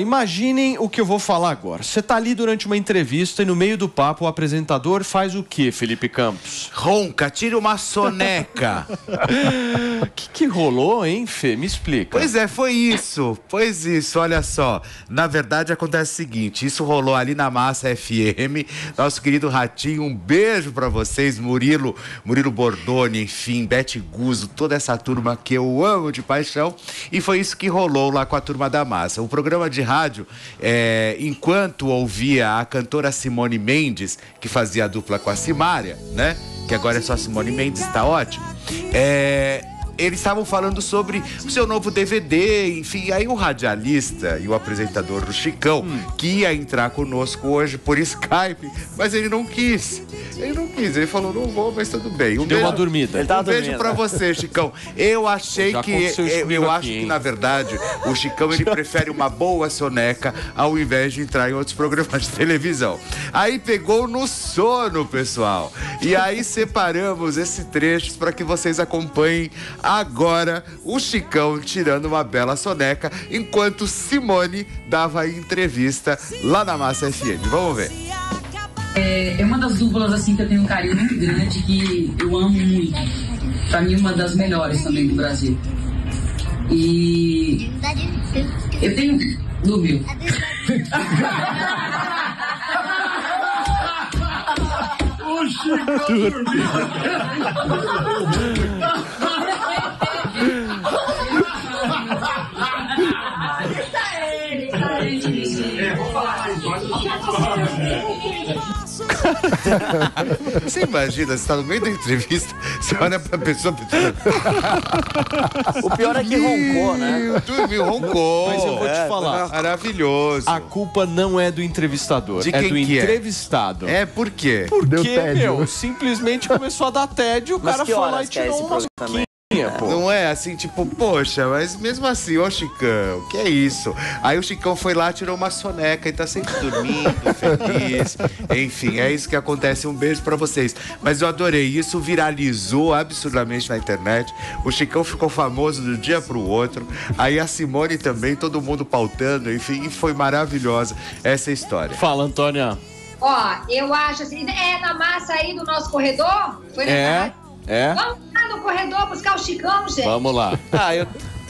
Imaginem o que eu vou falar agora. Você está ali durante uma entrevista e no meio do papo o apresentador faz o que, Felipe Campos? Ronca, tira uma soneca. O que, que rolou, hein, Fê? Me explica. Pois é, foi isso. Pois isso, olha só. Na verdade, acontece o seguinte: isso rolou ali na Massa FM. Nosso querido Ratinho, um beijo para vocês, Murilo, Murilo Bordoni, enfim, Bete Guzo, toda essa turma que eu amo de paixão. E foi isso que rolou lá com a turma da Massa. O programa de rádio, é, enquanto ouvia a cantora Simone Mendes, que fazia a dupla com a Simária, né? Que agora é só Simone Mendes, tá ótimo. É, eles estavam falando sobre o seu novo DVD, enfim. Aí o radialista e o apresentador do Chicão, hum. que ia entrar conosco hoje por Skype, mas ele não quis. Ele não quis, ele falou, não vou, mas tudo bem. Um Deu beijo, uma dormida. Ele um beijo pra você, Chicão. Eu achei que. Eu, eu acho aqui, que, na verdade, o Chicão ele prefere uma boa soneca ao invés de entrar em outros programas de televisão. Aí pegou no sono, pessoal. E aí separamos esse trecho para que vocês acompanhem agora o Chicão tirando uma bela soneca, enquanto Simone dava entrevista lá na Massa FM. Vamos ver. É, é uma das duplas assim que eu tenho um carinho muito grande, que eu amo muito. Pra mim, uma das melhores também do Brasil. E eu tenho. Dormiu. o Chico dormiu. Você imagina, você tá no meio da entrevista, você olha pra pessoa. o pior é que roncou, né? Dormiu, roncou. Mas eu vou te é, falar. É maravilhoso. A culpa não é do entrevistador, é do é? entrevistado. É, é por quê? Porque, meu, simplesmente começou a dar tédio, o cara foi lá e tirou umas 15 tinha, pô. Não é assim, tipo, poxa, mas mesmo assim, ô Chicão, que é isso? Aí o Chicão foi lá, tirou uma soneca e tá sempre dormindo, feliz. Enfim, é isso que acontece. Um beijo para vocês. Mas eu adorei, isso viralizou absurdamente na internet. O Chicão ficou famoso do dia pro outro. Aí a Simone também, todo mundo pautando, enfim, foi maravilhosa essa história. Fala, Antônia. Ó, eu acho assim, é na massa aí do nosso corredor? Foi na é é. Vamos lá no corredor buscar o Chicão, gente. Vamos lá. Ah, eu.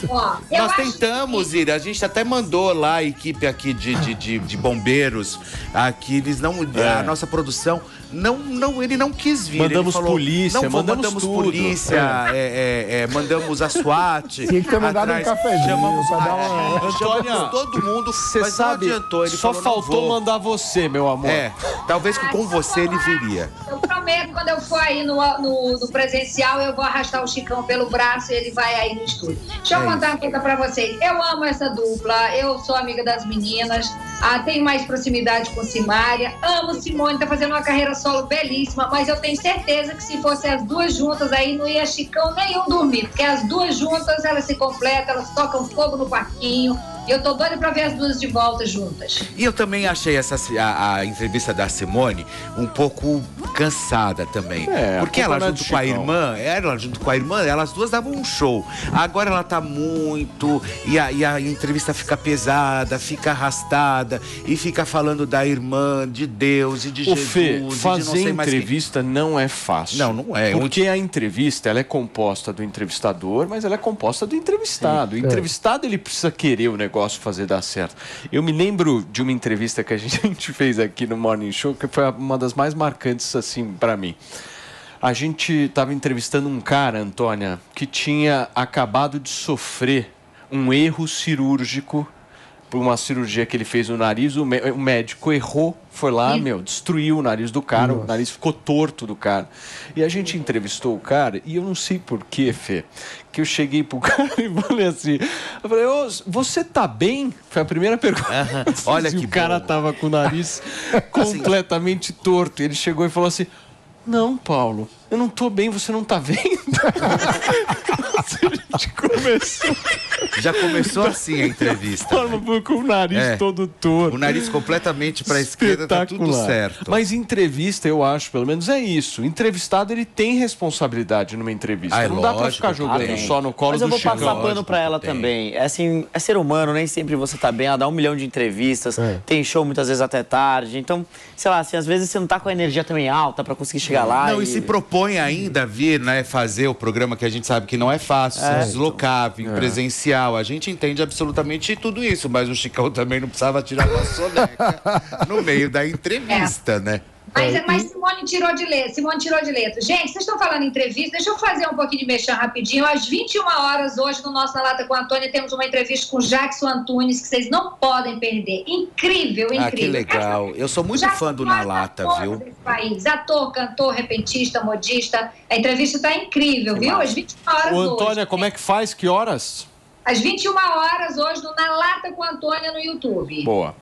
Ó, Nós tentamos que- ir, a gente até mandou lá a equipe aqui de, de, de, de bombeiros, aqui, eles não, É. a nossa produção, não, não, ele não quis vir. Mandamos ele falou, polícia, não, mandamos mandamos tudo. polícia, é, é, é, mandamos a SWAT. Tinha que ter mandado um cafezinho chamamos, pra dar uma- é, Antônia, todo mundo, Você mas sabe, não adiantou, ele só falou, não faltou vou. mandar você, meu amor. É, talvez que com você ele viria. Eu prometo, quando eu for aí no, no, no presencial, eu vou arrastar o Chicão pelo braço e ele vai aí no estúdio. Deixa eu É contar uma coisa pra vocês. Eu amo essa dupla, eu sou amiga das meninas, ah, tenho mais proximidade com Simária, amo Simone, tá fazendo uma carreira solo belíssima, mas eu tenho certeza que se fossem as duas juntas aí, não ia Chicão nenhum dormir, porque as duas juntas, elas se completam, elas tocam fogo no parquinho, eu tô doida pra ver as duas de volta juntas. E eu também achei essa, a, a entrevista da Simone um pouco cansada também. É, porque ela não é junto com a irmã, ela junto com a irmã, elas duas davam um show. Agora ela tá muito. E a, e a entrevista fica pesada, fica arrastada e fica falando da irmã, de Deus e de O Jesus. Fê, e de não fazer sei mais quem. entrevista não é fácil. Não, não é. Porque a entrevista ela é composta do entrevistador, mas ela é composta do entrevistado. O entrevistado ele precisa querer o negócio fazer dar certo. Eu me lembro de uma entrevista que a gente fez aqui no Morning Show, que foi uma das mais marcantes assim para mim. A gente estava entrevistando um cara, Antônia, que tinha acabado de sofrer um erro cirúrgico por uma cirurgia que ele fez no nariz, o, o médico errou, foi lá, meu, destruiu o nariz do cara, o nariz ficou torto do cara. E a gente entrevistou o cara, e eu não sei porquê, Fê, que eu cheguei pro cara e falei assim, eu falei, ô, você tá bem? Foi a primeira pergunta. Olha Se que o cara bom. tava com o nariz completamente torto. Ele chegou e falou assim, não, Paulo, Eu não tô bem, você não tá vendo? a gente começou. Já começou assim a entrevista. Forma com o nariz É. todo torto. O nariz completamente para a esquerda, tá tudo certo. Mas entrevista, eu acho, pelo menos é isso. O entrevistado, ele tem responsabilidade numa entrevista. Ah, é não dá pra lógico ficar jogando só no colo Mas eu do vou Chicão. passar pano Lógico pra ela tem. também. É assim, é ser humano, nem sempre você tá bem. Ela dá um milhão de entrevistas, É. tem show muitas vezes até tarde. Então, sei lá, assim, às vezes você não tá com a energia também alta pra conseguir chegar lá. Não, e se propõe ainda a vir, né, fazer o programa que a gente sabe que não é fácil, se deslocar, vir presencial. A gente entende absolutamente tudo isso, mas o Chicão também não precisava tirar uma soneca no meio da entrevista, né? Mas, mas Simone tirou de letra. Simone tirou de letra. Gente, vocês estão falando em entrevista. Deixa eu fazer um pouquinho de mexer rapidinho. Às 21 horas, hoje, no nosso Na Lata com a Antônia, temos uma entrevista com o Jackson Antunes, que vocês não podem perder. Incrível, incrível. Ah, que legal. Eu sou muito Jackson fã do Na Lata, viu? País. Ator, cantor, repentista, modista. A entrevista está incrível, viu? Às 21 horas Ô, hoje. Antônia, como é que faz? Que horas? Às 21 horas hoje, no Na Lata com a Antônia no YouTube. Boa.